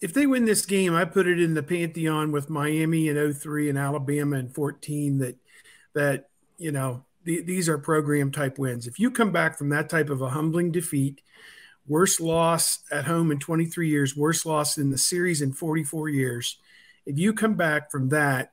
if they win this game, I put it in the pantheon with Miami in 03 and Alabama in 14 that that you know the, these are program type wins. If you come back from that type of a humbling defeat, worst loss at home in 23 years, worst loss in the series in 44 years, if you come back from that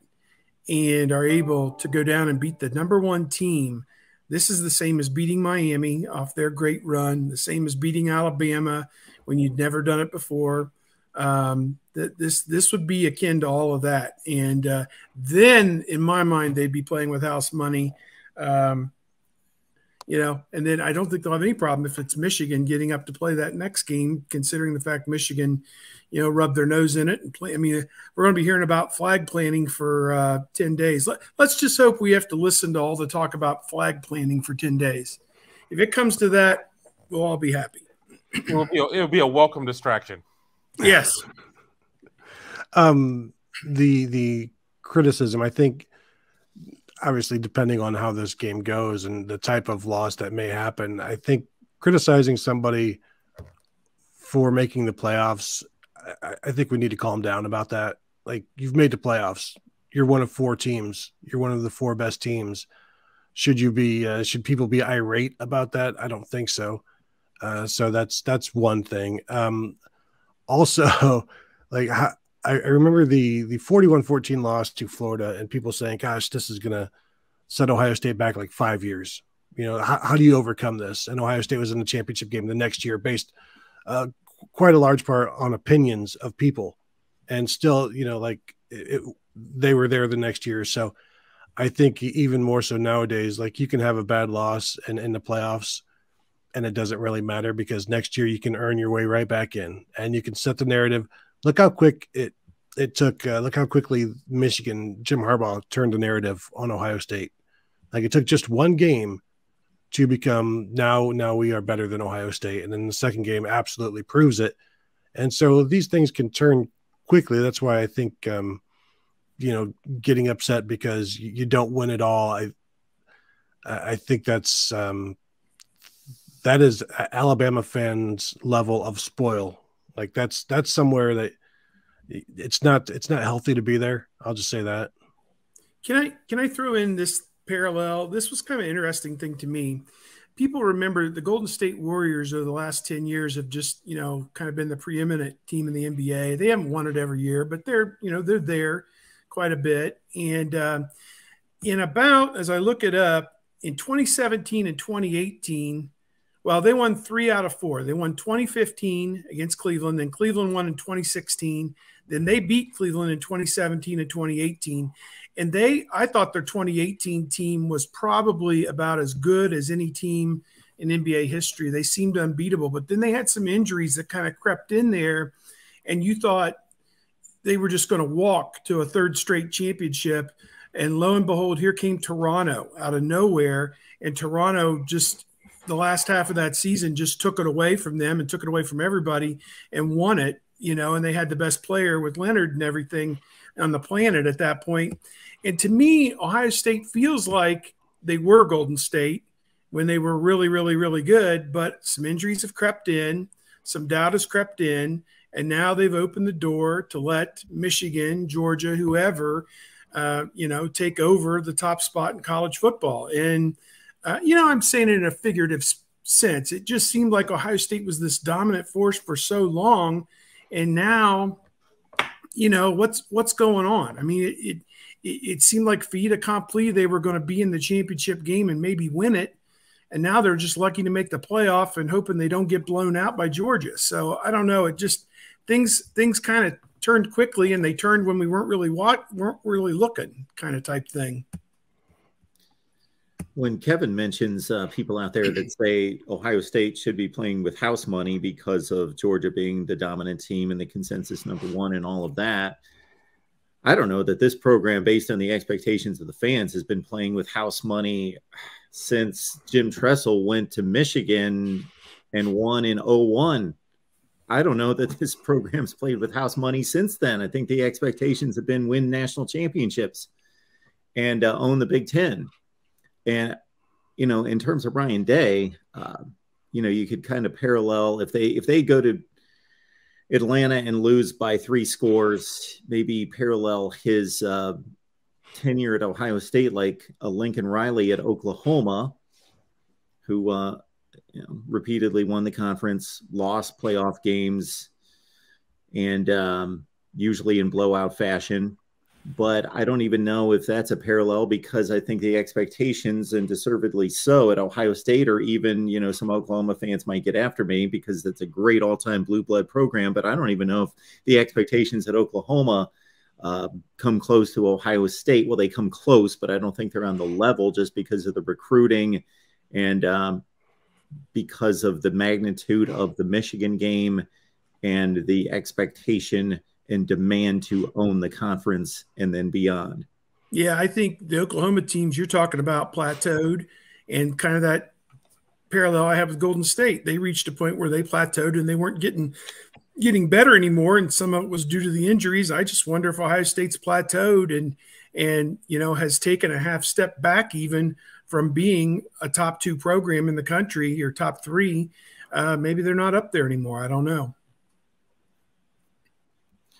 and are able to go down and beat the number one team, this is the same as beating Miami off their great run, the same as beating Alabama when you'd never done it before. Um, that this this would be akin to all of that, and uh, then in my mind they'd be playing with house money. Um, you know, and then I don't think they'll have any problem if it's Michigan getting up to play that next game, considering the fact Michigan, you know, rubbed their nose in it and play. I mean, we're going to be hearing about flag planning for uh, 10 days. Let, let's just hope we have to listen to all the talk about flag planning for 10 days. If it comes to that, we'll all be happy. it'll, it'll be a welcome distraction. Yes. um, the, the criticism, I think, obviously depending on how this game goes and the type of loss that may happen, I think criticizing somebody for making the playoffs, I, I, think we need to calm down about that. Like you've made the playoffs, you're one of four teams, you're one of the four best teams. Should you be? Uh, should people be irate about that? I don't think so. Uh, so that's that's one thing. Um, also, like I, I remember the the 41-14 loss to Florida and people saying, gosh, this is gonna set Ohio State back like five years. You know, how, how do you overcome this? And Ohio State was in the championship game the next year based uh, quite a large part on opinions of people. And still, you know, like it, they were there the next year. So I think even more so nowadays, like you can have a bad loss and in the playoffs and it doesn't really matter because next year you can earn your way right back in and you can set the narrative – look how quick it it took. Uh, look how quickly Michigan Jim Harbaugh turned the narrative on Ohio State. Like it took just one game to become now now we are better than Ohio State, and then the second game absolutely proves it. And so these things can turn quickly. That's why I think um, you know getting upset because you, don't win it all. I I think that's um, that is Alabama fans' level of spoil like that's that's somewhere that it's not it's not healthy to be there. I'll just say that. Can I can I throw in this parallel? This was kind of an interesting thing to me. People remember the Golden State Warriors over the last 10 years have just, you know, kind of been the preeminent team in the NBA. They haven't won it every year, but they're, you know, they're there quite a bit. And uh, in about, as I look it up, in 2017 and 2018, well, they won three out of four. They won 2015 against Cleveland, then Cleveland won in 2016. Then they beat Cleveland in 2017 and 2018. And they, I thought their 2018 team was probably about as good as any team in NBA history. They seemed unbeatable, but then they had some injuries that kind of crept in there. And you thought they were just going to walk to a third straight championship. And lo and behold, here came Toronto out of nowhere. And Toronto just the last half of that season just took it away from them and took it away from everybody and won it, you know, and they had the best player with Leonard and everything on the planet at that point. And to me, Ohio State feels like they were Golden State when they were really, really, really good, but some injuries have crept in, some doubt has crept in, and now they've opened the door to let Michigan, Georgia, whoever, uh, you know, take over the top spot in college football. And uh, you know, I'm saying it in a figurative sense. It just seemed like Ohio State was this dominant force for so long, and now, you know, what's what's going on? I mean, it it, it seemed like fait accompli. They were going to be in the championship game and maybe win it, and now they're just lucky to make the playoff and hoping they don't get blown out by Georgia. So I don't know. It just things things kind of turned quickly, and they turned when we weren't really what weren't really looking, kind of type thing when Kevin mentions uh, people out there that say Ohio State should be playing with house money because of Georgia being the dominant team and the consensus number one and all of that, I don't know that this program, based on the expectations of the fans, has been playing with house money since Jim Tressel went to Michigan and won in 01. I don't know that this program's played with house money since then. I think the expectations have been win national championships and uh, own the Big Ten. And you know, in terms of Ryan Day, uh, you know, you could kind of parallel if they if they go to Atlanta and lose by three scores, maybe parallel his uh, tenure at Ohio State, like a Lincoln Riley at Oklahoma, who uh, you know, repeatedly won the conference, lost playoff games, and um, usually in blowout fashion but I don't even know if that's a parallel because I think the expectations, and deservedly so, at Ohio State, or even you know some Oklahoma fans might get after me because that's a great all-time blue blood program. But I don't even know if the expectations at Oklahoma uh, come close to Ohio State. Well, they come close, but I don't think they're on the level just because of the recruiting and um, because of the magnitude of the Michigan game and the expectation and demand to own the conference and then beyond. Yeah, I think the Oklahoma teams you're talking about plateaued and kind of that parallel I have with Golden State. They reached a point where they plateaued and they weren't getting getting better anymore and some of it was due to the injuries. I just wonder if Ohio State's plateaued and and you know has taken a half step back even from being a top 2 program in the country or top 3. Uh, maybe they're not up there anymore. I don't know.